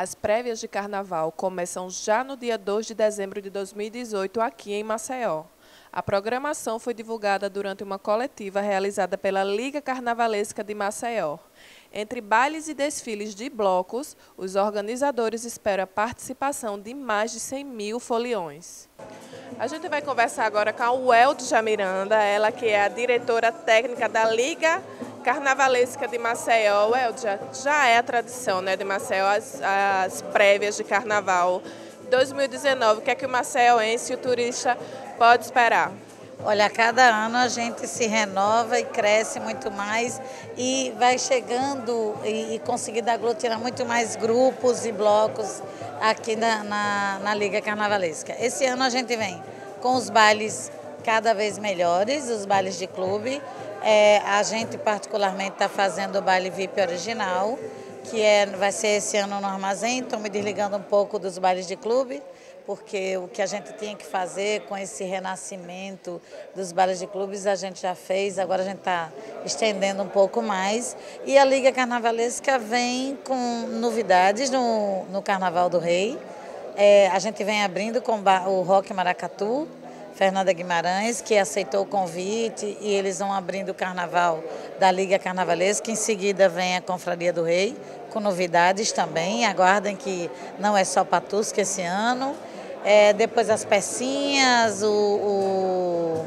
As prévias de carnaval começam já no dia 2 de dezembro de 2018 aqui em Maceió. A programação foi divulgada durante uma coletiva realizada pela Liga Carnavalesca de Maceió. Entre bailes e desfiles de blocos, os organizadores esperam a participação de mais de 100 mil foliões. A gente vai conversar agora com a Weldia Miranda, ela que é a diretora técnica da Liga Carnavalesca de Maceió. Weldia, já é a tradição né, de Maceió, as, as prévias de carnaval. 2019, o que é que o maceioense e o turista pode esperar? Olha, a cada ano a gente se renova e cresce muito mais e vai chegando e, e conseguindo aglutinar muito mais grupos e blocos aqui na, na, na Liga Carnavalesca. Esse ano a gente vem com os bailes cada vez melhores, os bailes de clube. É, a gente particularmente está fazendo o baile VIP original, que é, vai ser esse ano no armazém, estou me desligando um pouco dos bailes de clube porque o que a gente tinha que fazer com esse renascimento dos bares de clubes a gente já fez, agora a gente está estendendo um pouco mais. E a Liga Carnavalesca vem com novidades no, no Carnaval do Rei. É, a gente vem abrindo com o Rock Maracatu, Fernanda Guimarães, que aceitou o convite e eles vão abrindo o carnaval da Liga Carnavalesca. Em seguida vem a Confraria do Rei, com novidades também. Aguardem que não é só Patusca esse ano é, depois as pecinhas, o, o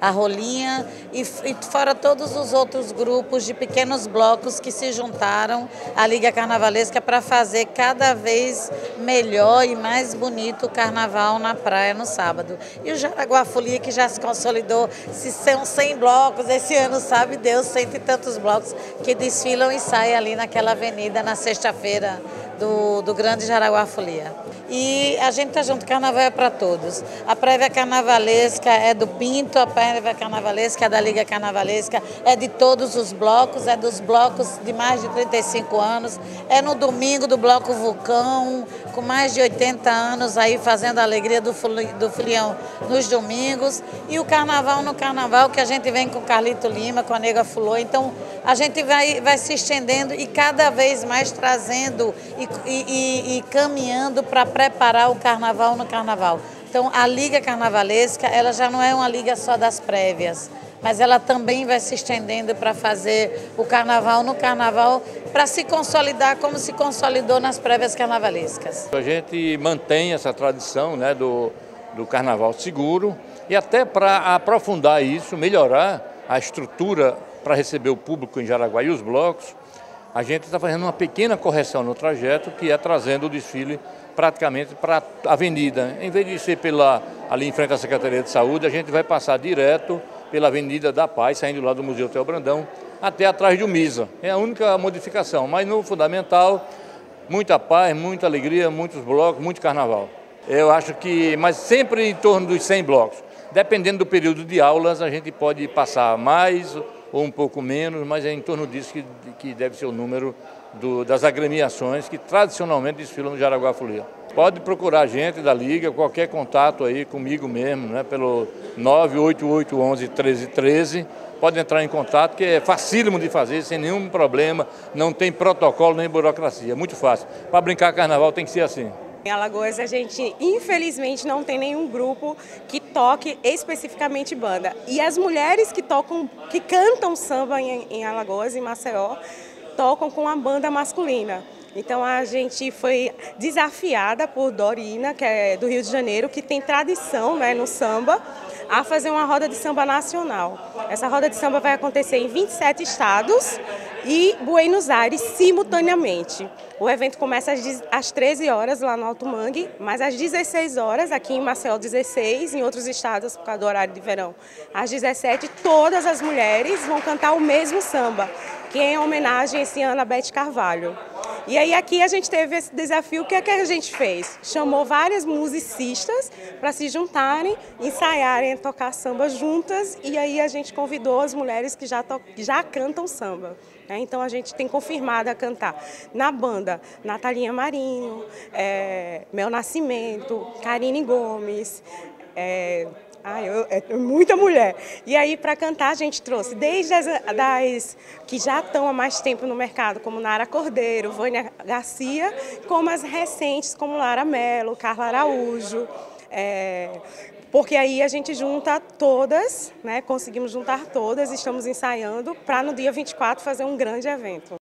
a rolinha e, e, fora todos os outros grupos de pequenos blocos que se juntaram à Liga Carnavalesca para fazer cada vez melhor e mais bonito o carnaval na praia no sábado. E o Jaraguá Folia que já se consolidou, se são 100 blocos, esse ano sabe Deus, cento e tantos blocos que desfilam e saem ali naquela avenida na sexta-feira do, do Grande Jaraguá Folia. E a gente está junto, carnaval é para todos. A prévia carnavalesca é do Pinto, a prévia carnavalesca é da Liga Carnavalesca, é de todos os blocos, é dos blocos de mais de 35 anos, é no domingo do Bloco Vulcão, com mais de 80 anos aí fazendo a alegria do, do folião nos domingos. E o carnaval no carnaval, que a gente vem com Carlito Lima, com a Nega Fulô. Então, a gente vai, vai se estendendo e cada vez mais trazendo e, e, e caminhando para preparar o carnaval no carnaval. Então, a Liga Carnavalesca, ela já não é uma liga só das prévias, mas ela também vai se estendendo para fazer o carnaval no carnaval, para se consolidar como se consolidou nas prévias carnavalescas. A gente mantém essa tradição né, do, do carnaval seguro e até para aprofundar isso, melhorar a estrutura para receber o público em Jaraguá e os blocos, a gente está fazendo uma pequena correção no trajeto, que é trazendo o desfile praticamente para a avenida. Em vez de ser pela, ali em frente à Secretaria de Saúde, a gente vai passar direto pela Avenida da Paz, saindo lá do Museu Tel Brandão, até atrás do Misa. É a única modificação, mas no fundamental, muita paz, muita alegria, muitos blocos, muito carnaval. Eu acho que, mas sempre em torno dos 100 blocos. Dependendo do período de aulas, a gente pode passar mais ou um pouco menos, mas é em torno disso que, que deve ser o número do, das agremiações que tradicionalmente desfilam no Jaraguá Folia. Pode procurar a gente da Liga, qualquer contato aí comigo mesmo, né, pelo 98811 1313. Pode entrar em contato, que é facílimo de fazer, sem nenhum problema, não tem protocolo nem burocracia, muito fácil. Para brincar carnaval tem que ser assim. Em Alagoas, a gente, infelizmente, não tem nenhum grupo que toque especificamente banda. E as mulheres que tocam, que cantam samba em, em Alagoas, em Maceió, tocam com a banda masculina. Então a gente foi desafiada por Dorina, que é do Rio de Janeiro, que tem tradição né, no samba, a fazer uma roda de samba nacional. Essa roda de samba vai acontecer em 27 estados e Buenos Aires simultaneamente. O evento começa às 13 horas lá no Alto Mangue, mas às 16 horas, aqui em Maceió 16, em outros estados por causa do horário de verão, às 17, todas as mulheres vão cantar o mesmo samba, que é em homenagem esse ano a Beth Carvalho. E aí aqui a gente teve esse desafio, o que é que a gente fez? Chamou várias musicistas para se juntarem, ensaiarem, tocar samba juntas e aí a gente convidou as mulheres que já, já cantam samba. Né? Então a gente tem confirmado a cantar na banda Natalinha Marinho, é, Mel Nascimento, Karine Gomes, é, eu, é muita mulher. E aí, para cantar, a gente trouxe desde as das, que já estão há mais tempo no mercado, como Nara Cordeiro, Vânia Garcia, como as recentes, como Lara Mello, Carla Araújo. É, porque aí a gente junta todas, né, conseguimos juntar todas, estamos ensaiando para no dia 24 fazer um grande evento.